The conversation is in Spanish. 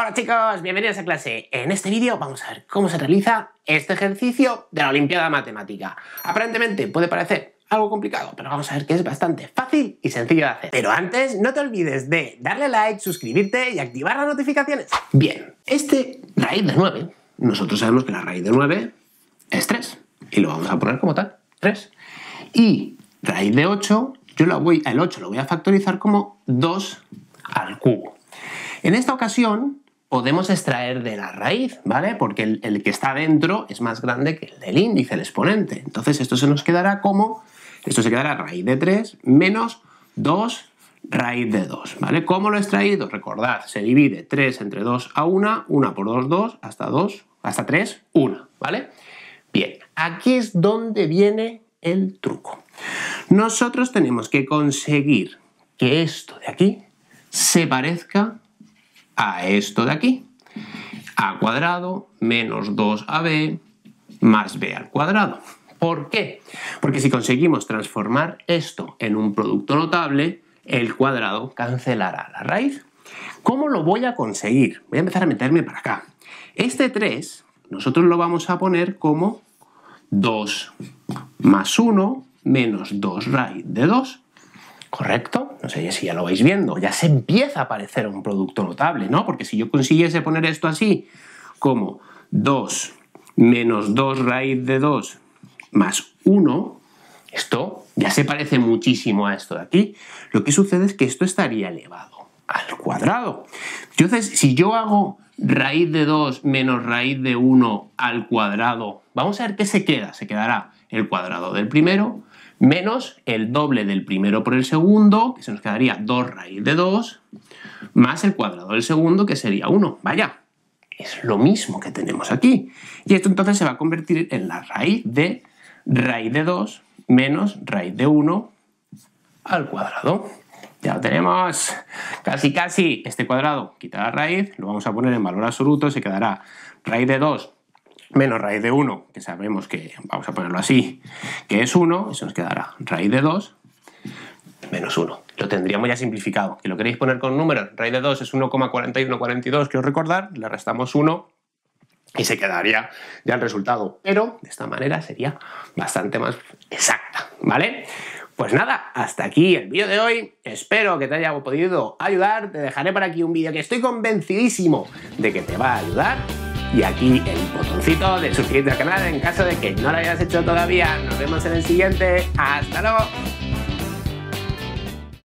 Hola chicos, bienvenidos a clase. En este vídeo vamos a ver cómo se realiza este ejercicio de la Olimpiada Matemática. Aparentemente puede parecer algo complicado, pero vamos a ver que es bastante fácil y sencillo de hacer. Pero antes, no te olvides de darle like, suscribirte y activar las notificaciones. Bien, este raíz de 9, nosotros sabemos que la raíz de 9 es 3, y lo vamos a poner como tal, 3. Y raíz de 8, yo lo voy, el 8 lo voy a factorizar como 2 al cubo. En esta ocasión, podemos extraer de la raíz, ¿vale? Porque el, que está dentro es más grande que el del índice, el exponente. Entonces esto se nos quedará como, esto se quedará raíz de 3 menos 2 raíz de 2, ¿vale? ¿Cómo lo he extraído? Recordad, se divide 3 entre 2 a 1, 1 por 2, 2, hasta 2, hasta 3, 1, ¿vale? Bien, aquí es donde viene el truco. Nosotros tenemos que conseguir que esto de aquí se parezca a esto de aquí. a cuadrado menos 2ab más b al cuadrado. ¿Por qué? Porque si conseguimos transformar esto en un producto notable, el cuadrado cancelará la raíz. ¿Cómo lo voy a conseguir? Voy a empezar a meterme para acá. Este 3 nosotros lo vamos a poner como 2 más 1 menos 2 raíz de 2. ¿Correcto? No sé si ya lo vais viendo. Ya se empieza a aparecer un producto notable, ¿no? Porque si yo consiguiese poner esto así, como 2 menos 2 raíz de 2 más 1, esto ya se parece muchísimo a esto de aquí. Lo que sucede es que esto estaría elevado al cuadrado. Entonces, si yo hago raíz de 2 menos raíz de 1 al cuadrado, vamos a ver qué se queda. Se quedará el cuadrado del primero menos el doble del primero por el segundo, que se nos quedaría 2 raíz de 2, más el cuadrado del segundo, que sería 1. Vaya, es lo mismo que tenemos aquí. Y esto entonces se va a convertir en la raíz de raíz de 2 menos raíz de 1 al cuadrado. Ya lo tenemos. Casi, casi. Este cuadrado quita la raíz, lo vamos a poner en valor absoluto, se quedará raíz de 2 menos raíz de 1, que sabemos que, vamos a ponerlo así, que es 1, eso nos quedará raíz de 2 menos 1. Lo tendríamos ya simplificado. Si lo queréis poner con números, raíz de 2 es 1,4142, quiero recordar, le restamos 1 y se quedaría ya el resultado. Pero de esta manera sería bastante más exacta, ¿vale? Pues nada, hasta aquí el vídeo de hoy. Espero que te haya podido ayudar. Te dejaré por aquí un vídeo que estoy convencidísimo de que te va a ayudar y aquí el botoncito de suscribirte al canal en caso de que no lo hayas hecho todavía. Nos vemos en el siguiente. ¡Hasta luego!